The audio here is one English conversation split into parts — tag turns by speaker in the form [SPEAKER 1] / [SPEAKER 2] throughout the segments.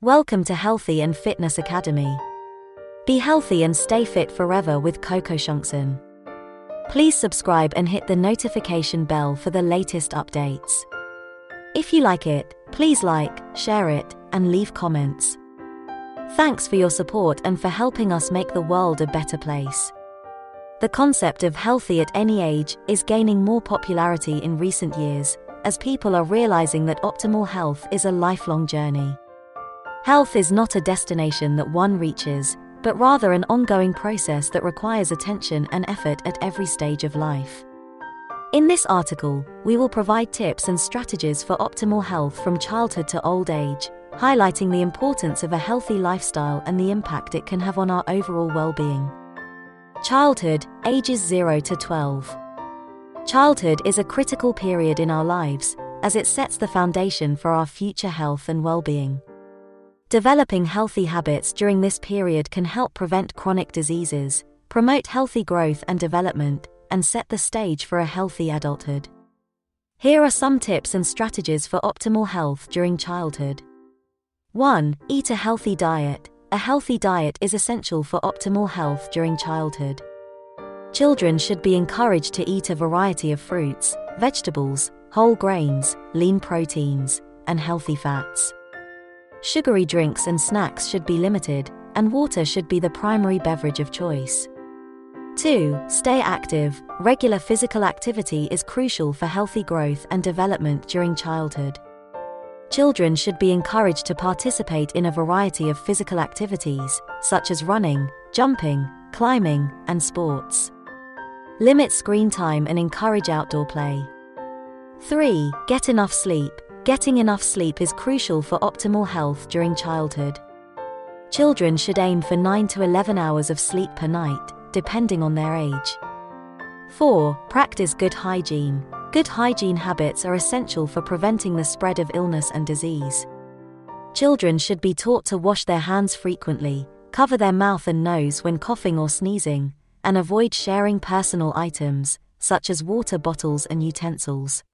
[SPEAKER 1] Welcome to Healthy and Fitness Academy. Be healthy and stay fit forever with KOKOSHUNGSAN. Please subscribe and hit the notification bell for the latest updates. If you like it, please like, share it, and leave comments. Thanks for your support and for helping us make the world a better place. The concept of healthy at any age is gaining more popularity in recent years, as people are realizing that optimal health is a lifelong journey. Health is not a destination that one reaches, but rather an ongoing process that requires attention and effort at every stage of life. In this article, we will provide tips and strategies for optimal health from childhood to old age, highlighting the importance of a healthy lifestyle and the impact it can have on our overall well being. Childhood, ages 0 to 12. Childhood is a critical period in our lives, as it sets the foundation for our future health and well being. Developing healthy habits during this period can help prevent chronic diseases, promote healthy growth and development, and set the stage for a healthy adulthood. Here are some tips and strategies for optimal health during childhood. 1. Eat a healthy diet. A healthy diet is essential for optimal health during childhood. Children should be encouraged to eat a variety of fruits, vegetables, whole grains, lean proteins, and healthy fats. Sugary drinks and snacks should be limited, and water should be the primary beverage of choice. 2. Stay active. Regular physical activity is crucial for healthy growth and development during childhood. Children should be encouraged to participate in a variety of physical activities, such as running, jumping, climbing, and sports. Limit screen time and encourage outdoor play. 3. Get enough sleep. Getting enough sleep is crucial for optimal health during childhood. Children should aim for 9 to 11 hours of sleep per night, depending on their age. 4. Practice good hygiene. Good hygiene habits are essential for preventing the spread of illness and disease. Children should be taught to wash their hands frequently, cover their mouth and nose when coughing or sneezing, and avoid sharing personal items, such as water bottles and utensils.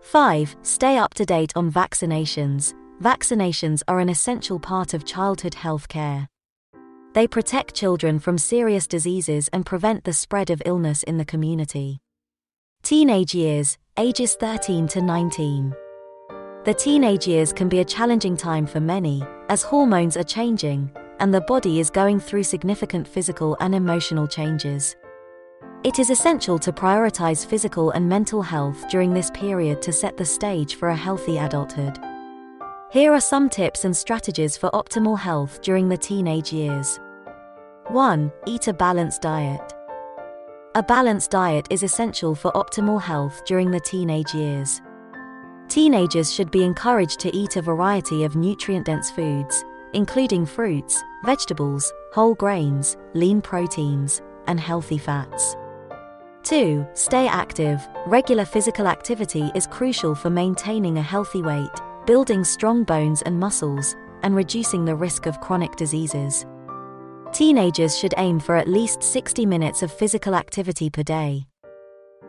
[SPEAKER 1] 5. Stay up to date on vaccinations. Vaccinations are an essential part of childhood health care. They protect children from serious diseases and prevent the spread of illness in the community. Teenage years, ages 13 to 19. The teenage years can be a challenging time for many, as hormones are changing, and the body is going through significant physical and emotional changes. It is essential to prioritize physical and mental health during this period to set the stage for a healthy adulthood. Here are some tips and strategies for optimal health during the teenage years. 1. Eat a balanced diet. A balanced diet is essential for optimal health during the teenage years. Teenagers should be encouraged to eat a variety of nutrient dense foods, including fruits, vegetables, whole grains, lean proteins, and healthy fats. 2. Stay active. Regular physical activity is crucial for maintaining a healthy weight, building strong bones and muscles, and reducing the risk of chronic diseases. Teenagers should aim for at least 60 minutes of physical activity per day.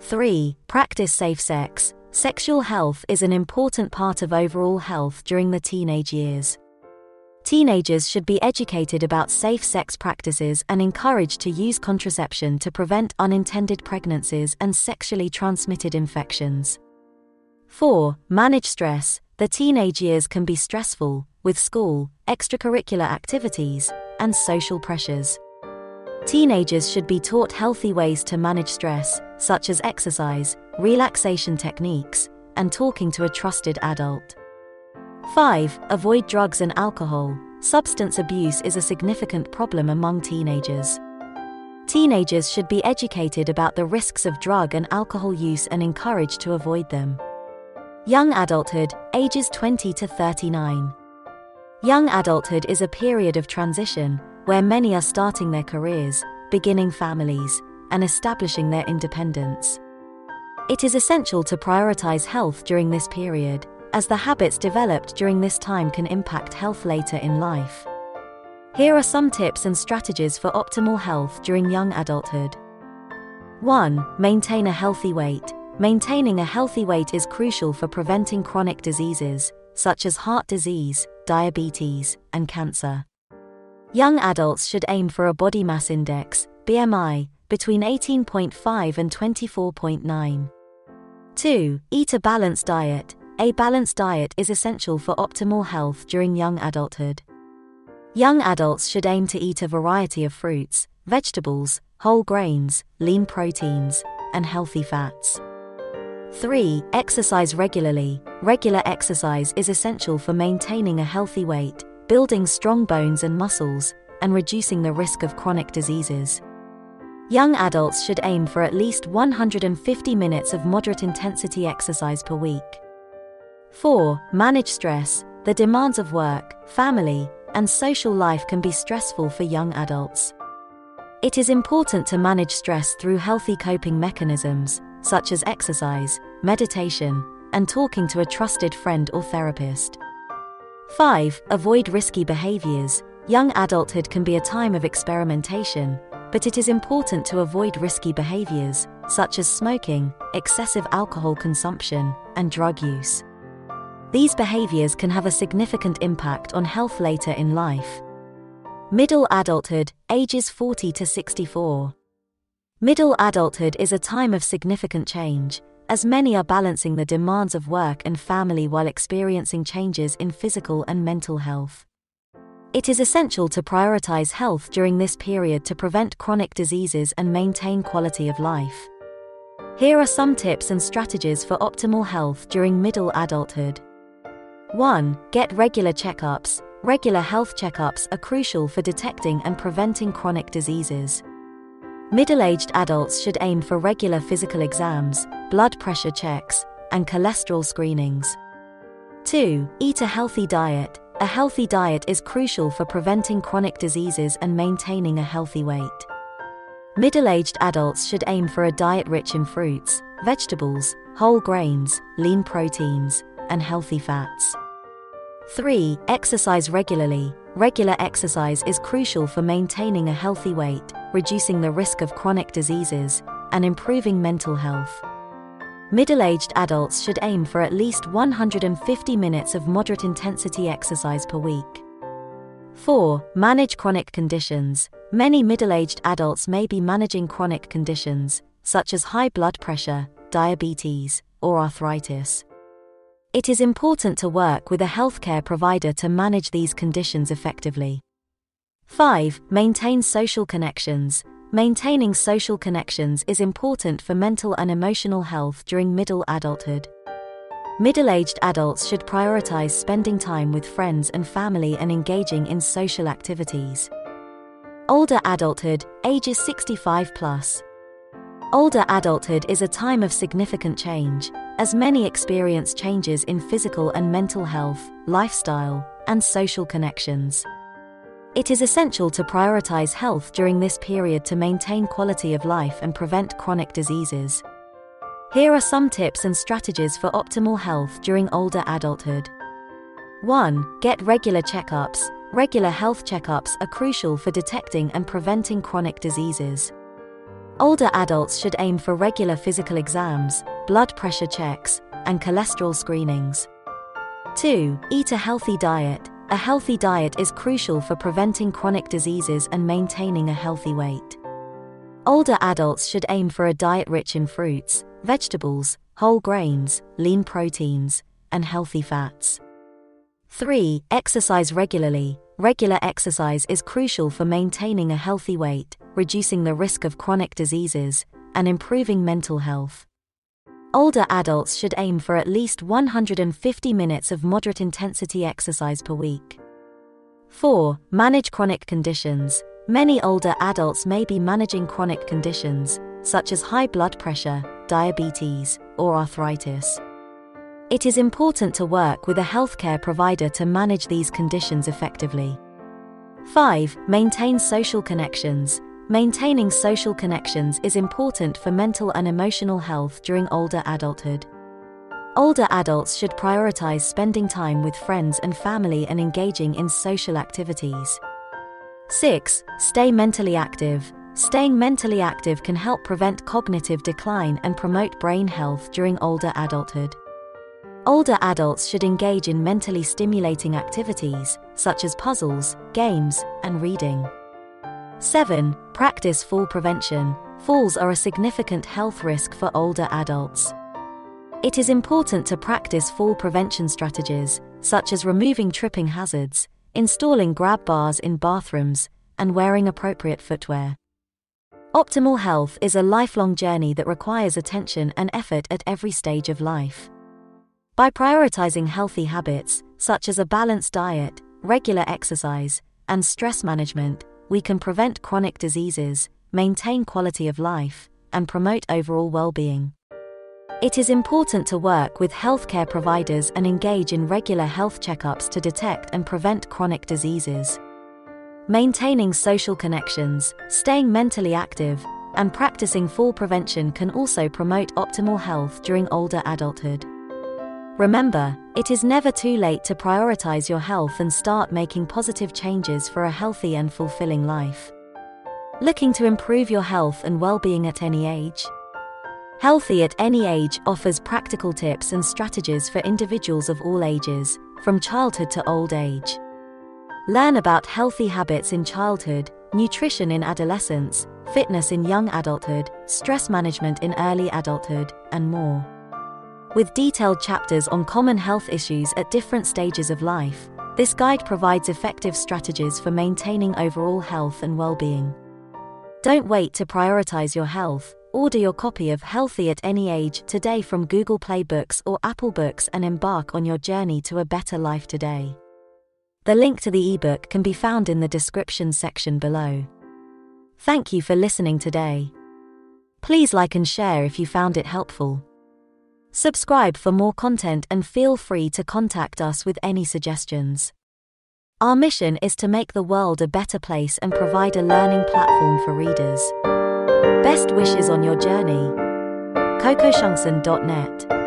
[SPEAKER 1] 3. Practice safe sex. Sexual health is an important part of overall health during the teenage years. Teenagers should be educated about safe sex practices and encouraged to use contraception to prevent unintended pregnancies and sexually transmitted infections. 4. Manage stress. The teenage years can be stressful, with school, extracurricular activities, and social pressures. Teenagers should be taught healthy ways to manage stress, such as exercise, relaxation techniques, and talking to a trusted adult. 5. Avoid drugs and alcohol. Substance abuse is a significant problem among teenagers. Teenagers should be educated about the risks of drug and alcohol use and encouraged to avoid them. Young adulthood, ages 20 to 39. Young adulthood is a period of transition where many are starting their careers, beginning families, and establishing their independence. It is essential to prioritize health during this period as the habits developed during this time can impact health later in life. Here are some tips and strategies for optimal health during young adulthood. 1. Maintain a healthy weight. Maintaining a healthy weight is crucial for preventing chronic diseases, such as heart disease, diabetes, and cancer. Young adults should aim for a body mass index, BMI, between 18.5 and 24.9. 2. Eat a balanced diet. A balanced diet is essential for optimal health during young adulthood. Young adults should aim to eat a variety of fruits, vegetables, whole grains, lean proteins, and healthy fats. 3. Exercise regularly. Regular exercise is essential for maintaining a healthy weight, building strong bones and muscles, and reducing the risk of chronic diseases. Young adults should aim for at least 150 minutes of moderate intensity exercise per week. 4. Manage stress. The demands of work, family, and social life can be stressful for young adults. It is important to manage stress through healthy coping mechanisms, such as exercise, meditation, and talking to a trusted friend or therapist. 5. Avoid risky behaviors. Young adulthood can be a time of experimentation, but it is important to avoid risky behaviors, such as smoking, excessive alcohol consumption, and drug use. These behaviors can have a significant impact on health later in life. Middle adulthood, ages 40 to 64. Middle adulthood is a time of significant change, as many are balancing the demands of work and family while experiencing changes in physical and mental health. It is essential to prioritize health during this period to prevent chronic diseases and maintain quality of life. Here are some tips and strategies for optimal health during middle adulthood. 1. Get regular checkups. Regular health checkups are crucial for detecting and preventing chronic diseases. Middle aged adults should aim for regular physical exams, blood pressure checks, and cholesterol screenings. 2. Eat a healthy diet. A healthy diet is crucial for preventing chronic diseases and maintaining a healthy weight. Middle aged adults should aim for a diet rich in fruits, vegetables, whole grains, lean proteins, and healthy fats. 3. Exercise regularly. Regular exercise is crucial for maintaining a healthy weight, reducing the risk of chronic diseases, and improving mental health. Middle aged adults should aim for at least 150 minutes of moderate intensity exercise per week. 4. Manage chronic conditions. Many middle aged adults may be managing chronic conditions, such as high blood pressure, diabetes, or arthritis. It is important to work with a healthcare provider to manage these conditions effectively. 5. Maintain social connections. Maintaining social connections is important for mental and emotional health during middle adulthood. Middle aged adults should prioritize spending time with friends and family and engaging in social activities. Older adulthood, ages 65 plus. Older adulthood is a time of significant change, as many experience changes in physical and mental health, lifestyle, and social connections. It is essential to prioritize health during this period to maintain quality of life and prevent chronic diseases. Here are some tips and strategies for optimal health during older adulthood. 1. Get regular checkups. Regular health checkups are crucial for detecting and preventing chronic diseases. Older adults should aim for regular physical exams, blood pressure checks, and cholesterol screenings. 2. Eat a healthy diet. A healthy diet is crucial for preventing chronic diseases and maintaining a healthy weight. Older adults should aim for a diet rich in fruits, vegetables, whole grains, lean proteins, and healthy fats. 3. Exercise regularly. Regular exercise is crucial for maintaining a healthy weight, reducing the risk of chronic diseases, and improving mental health. Older adults should aim for at least 150 minutes of moderate intensity exercise per week. 4. Manage chronic conditions. Many older adults may be managing chronic conditions, such as high blood pressure, diabetes, or arthritis. It is important to work with a healthcare provider to manage these conditions effectively. 5. Maintain social connections. Maintaining social connections is important for mental and emotional health during older adulthood. Older adults should prioritize spending time with friends and family and engaging in social activities. 6. Stay mentally active. Staying mentally active can help prevent cognitive decline and promote brain health during older adulthood. Older adults should engage in mentally stimulating activities, such as puzzles, games, and reading. 7. Practice fall prevention. Falls are a significant health risk for older adults. It is important to practice fall prevention strategies, such as removing tripping hazards, installing grab bars in bathrooms, and wearing appropriate footwear. Optimal health is a lifelong journey that requires attention and effort at every stage of life. By prioritizing healthy habits, such as a balanced diet, regular exercise, and stress management, we can prevent chronic diseases, maintain quality of life, and promote overall well being. It is important to work with healthcare providers and engage in regular health checkups to detect and prevent chronic diseases. Maintaining social connections, staying mentally active, and practicing fall prevention can also promote optimal health during older adulthood. Remember, it is never too late to prioritize your health and start making positive changes for a healthy and fulfilling life. Looking to improve your health and well being at any age? Healthy at Any Age offers practical tips and strategies for individuals of all ages, from childhood to old age. Learn about healthy habits in childhood, nutrition in adolescence, fitness in young adulthood, stress management in early adulthood, and more. With detailed chapters on common health issues at different stages of life, this guide provides effective strategies for maintaining overall health and well being. Don't wait to prioritize your health. Order your copy of Healthy at Any Age today from Google Play Books or Apple Books and embark on your journey to a better life today. The link to the ebook can be found in the description section below. Thank you for listening today. Please like and share if you found it helpful. Subscribe for more content and feel free to contact us with any suggestions. Our mission is to make the world a better place and provide a learning platform for readers. Best wishes on your journey. kokoshungsan.net